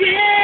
yeah!